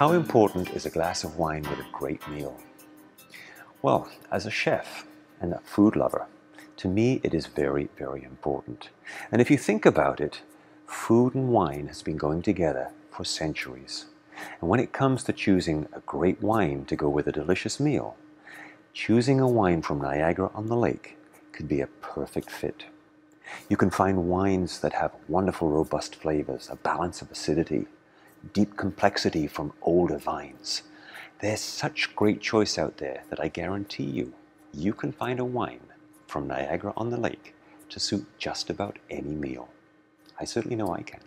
How important is a glass of wine with a great meal? Well, as a chef and a food lover, to me it is very, very important. And if you think about it, food and wine has been going together for centuries. And when it comes to choosing a great wine to go with a delicious meal, choosing a wine from Niagara on the Lake could be a perfect fit. You can find wines that have wonderful robust flavors, a balance of acidity, deep complexity from older vines. There's such great choice out there that I guarantee you, you can find a wine from Niagara on the Lake to suit just about any meal. I certainly know I can.